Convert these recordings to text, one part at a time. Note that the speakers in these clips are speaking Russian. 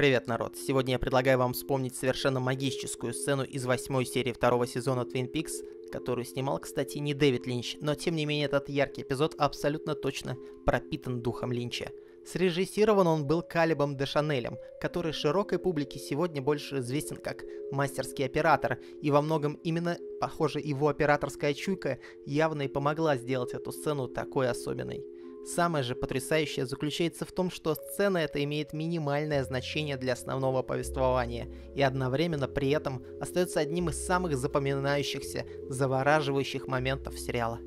Привет, народ! Сегодня я предлагаю вам вспомнить совершенно магическую сцену из восьмой серии второго сезона Twin Peaks, которую снимал, кстати, не Дэвид Линч, но тем не менее этот яркий эпизод абсолютно точно пропитан духом Линча. Срежиссирован он был Калибом де Шанелем, который широкой публике сегодня больше известен как мастерский оператор, и во многом именно, похоже, его операторская чуйка явно и помогла сделать эту сцену такой особенной. Самое же потрясающее заключается в том, что сцена эта имеет минимальное значение для основного повествования и одновременно при этом остается одним из самых запоминающихся, завораживающих моментов сериала.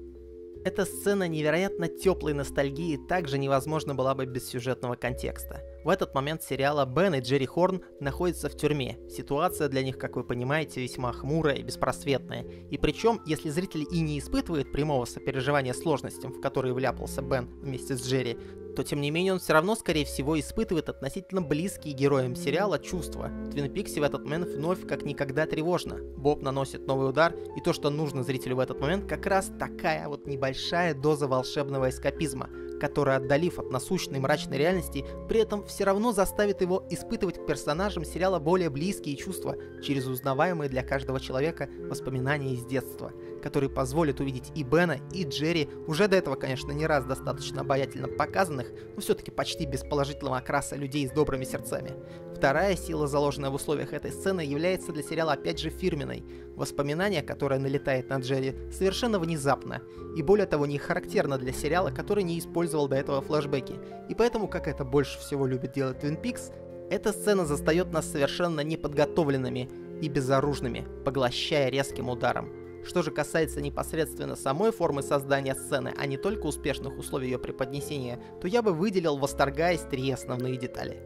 Эта сцена невероятно теплой ностальгии также невозможна была бы без сюжетного контекста. В этот момент сериала Бен и Джерри Хорн находятся в тюрьме. Ситуация для них, как вы понимаете, весьма хмурая и беспросветная. И причем, если зритель и не испытывает прямого сопереживания сложностям, в которые вляпался Бен вместе с Джерри, то тем не менее он все равно, скорее всего, испытывает относительно близкие героям сериала чувства. В Твин Пиксе в этот момент вновь как никогда тревожно. Боб наносит новый удар, и то, что нужно зрителю в этот момент, как раз такая вот небольшая доза волшебного эскапизма, которая, отдалив от насущной мрачной реальности, при этом все равно заставит его испытывать к персонажам сериала более близкие чувства через узнаваемые для каждого человека воспоминания из детства, которые позволят увидеть и Бена, и Джерри, уже до этого, конечно, не раз достаточно обаятельно показанных, но все-таки почти без положительного окраса людей с добрыми сердцами. Вторая сила, заложенная в условиях этой сцены, является для сериала опять же фирменной. Воспоминание, которое налетает на Джерри, совершенно внезапно, и более того не характерно для сериала, который не использовал до этого флэшбэки. И поэтому, как это больше всего любит делать Twin Peaks, эта сцена застает нас совершенно неподготовленными и безоружными, поглощая резким ударом. Что же касается непосредственно самой формы создания сцены, а не только успешных условий ее преподнесения, то я бы выделил, восторгаясь, три основные детали.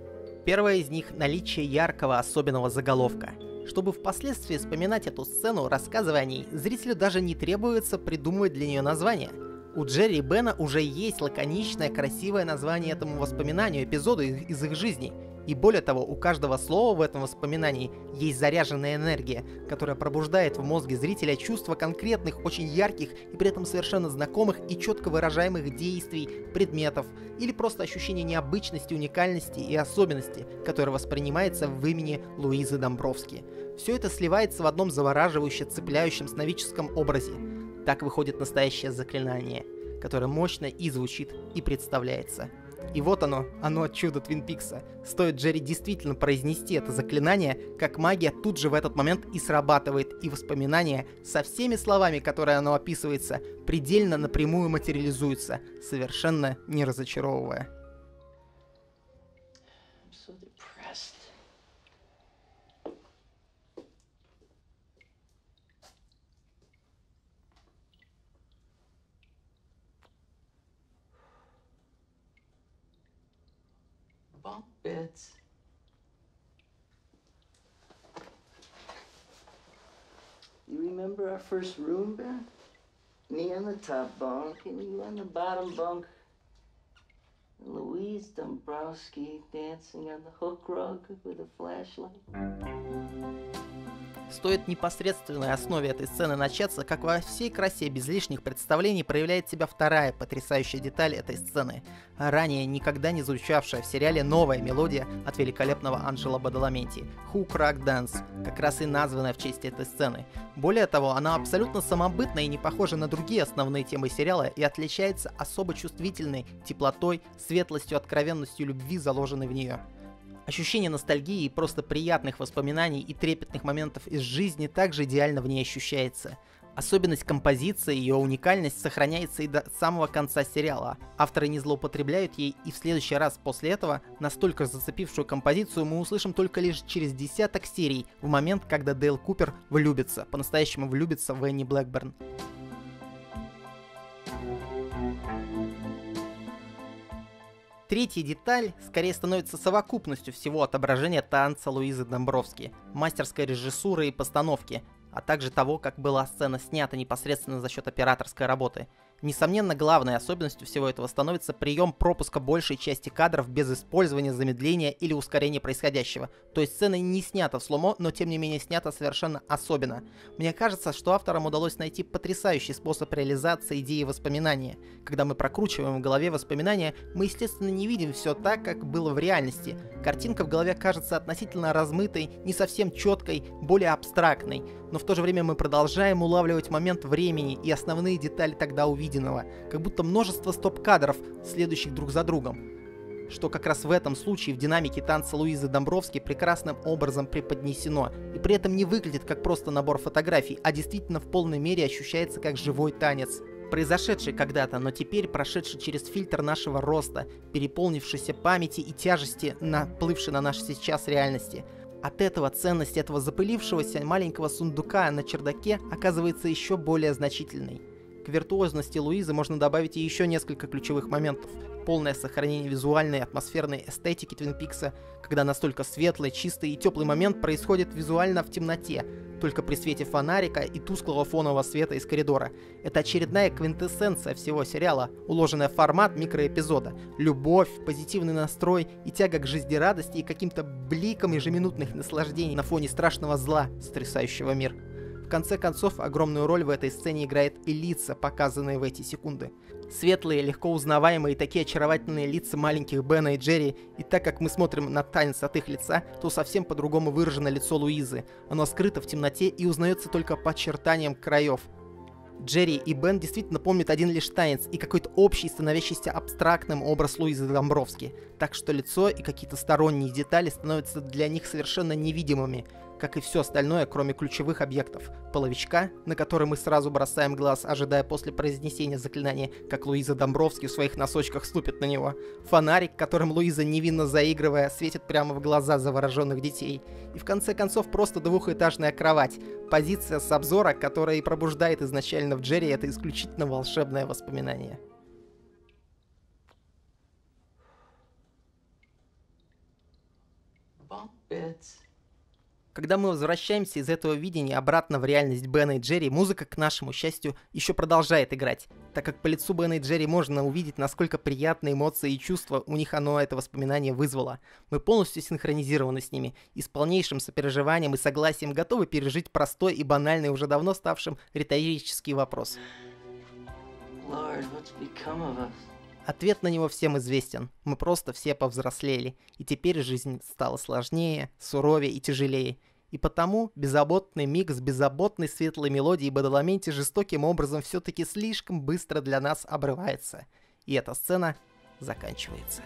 Первая из них – наличие яркого особенного заголовка. Чтобы впоследствии вспоминать эту сцену, рассказывая о ней, зрителю даже не требуется придумывать для нее название. У Джерри и Бена уже есть лаконичное, красивое название этому воспоминанию, эпизоду из их жизни – и более того, у каждого слова в этом воспоминании есть заряженная энергия, которая пробуждает в мозге зрителя чувство конкретных, очень ярких и при этом совершенно знакомых и четко выражаемых действий, предметов, или просто ощущение необычности, уникальности и особенности, которое воспринимается в имени Луизы Домбровски. Все это сливается в одном завораживающе цепляющем сновидческом образе. Так выходит настоящее заклинание, которое мощно и звучит, и представляется. И вот оно, оно чудо Твин Пикса. Стоит Джерри действительно произнести это заклинание, как магия тут же в этот момент и срабатывает, и воспоминания со всеми словами, которые оно описывается, предельно напрямую материализуются, совершенно не разочаровывая. Beds. You remember our first room, Ben? Me on the top bunk, and you on the bottom bunk. Louise Dombrowski dancing on the hook rug with a flashlight. Стоит непосредственной основе этой сцены начаться, как во всей красе без лишних представлений проявляет себя вторая потрясающая деталь этой сцены. Ранее никогда не звучавшая в сериале новая мелодия от великолепного Анджела Бадаламенти «Who Crack Dance», как раз и названная в честь этой сцены. Более того, она абсолютно самобытна и не похожа на другие основные темы сериала и отличается особо чувствительной теплотой, светлостью, откровенностью любви, заложенной в нее. Ощущение ностальгии и просто приятных воспоминаний и трепетных моментов из жизни также идеально в ней ощущается. Особенность композиции, ее уникальность сохраняется и до самого конца сериала. Авторы не злоупотребляют ей, и в следующий раз после этого настолько зацепившую композицию мы услышим только лишь через десяток серий, в момент, когда Дейл Купер влюбится, по-настоящему влюбится в Энни Блэкберн. Третья деталь скорее становится совокупностью всего отображения танца Луизы Домбровски, мастерской режиссуры и постановки, а также того, как была сцена снята непосредственно за счет операторской работы. Несомненно, главной особенностью всего этого становится прием пропуска большей части кадров без использования замедления или ускорения происходящего. То есть сцена не снята в сломо, но тем не менее снята совершенно особенно. Мне кажется, что авторам удалось найти потрясающий способ реализации идеи воспоминания. Когда мы прокручиваем в голове воспоминания, мы естественно не видим все так, как было в реальности. Картинка в голове кажется относительно размытой, не совсем четкой, более абстрактной. Но в то же время мы продолжаем улавливать момент времени и основные детали тогда увидим увиденного, как будто множество стоп-кадров, следующих друг за другом. Что как раз в этом случае в динамике танца Луизы Домбровски прекрасным образом преподнесено, и при этом не выглядит как просто набор фотографий, а действительно в полной мере ощущается как живой танец произошедший когда-то, но теперь прошедший через фильтр нашего роста, переполнившийся памяти и тяжести, наплывший на наш сейчас реальности. От этого ценность этого запылившегося маленького сундука на чердаке оказывается еще более значительной. К виртуозности Луизы можно добавить и еще несколько ключевых моментов. Полное сохранение визуальной и атмосферной эстетики Твин Пикса, когда настолько светлый, чистый и теплый момент происходит визуально в темноте, только при свете фонарика и тусклого фонового света из коридора. Это очередная квинтэссенция всего сериала, уложенная в формат микроэпизода. Любовь, позитивный настрой и тяга к жизнерадости и каким-то бликам ежеминутных наслаждений на фоне страшного зла, сотрясающего мир. В конце концов, огромную роль в этой сцене играет и лица, показанные в эти секунды. Светлые, легко узнаваемые, такие очаровательные лица маленьких Бена и Джерри, и так как мы смотрим на танец от их лица, то совсем по-другому выражено лицо Луизы. Оно скрыто в темноте и узнается только по очертаниям краев. Джерри и Бен действительно помнят один лишь танец и какой-то общий, становящийся абстрактным образ Луизы Домбровски, так что лицо и какие-то сторонние детали становятся для них совершенно невидимыми, как и все остальное, кроме ключевых объектов. Половичка, на который мы сразу бросаем глаз, ожидая после произнесения заклинания, как Луиза Домбровский в своих носочках ступит на него. Фонарик, которым Луиза, невинно заигрывая, светит прямо в глаза завороженных детей. И в конце концов просто двухэтажная кровать. Позиция с обзора, которая и пробуждает изначально в Джерри это исключительно волшебное воспоминание. Beds. Когда мы возвращаемся из этого видения обратно в реальность Бена и Джерри, музыка, к нашему счастью, еще продолжает играть, так как по лицу Бена и Джерри можно увидеть, насколько приятные эмоции и чувства у них оно это воспоминание вызвало. Мы полностью синхронизированы с ними, и с полнейшим сопереживанием и согласием готовы пережить простой и банальный, уже давно ставшим риторический вопрос. Lord, what's become of us? Ответ на него всем известен. Мы просто все повзрослели, и теперь жизнь стала сложнее, суровее и тяжелее. И потому беззаботный микс беззаботной светлой мелодии Бадаламенти жестоким образом все-таки слишком быстро для нас обрывается. И эта сцена заканчивается.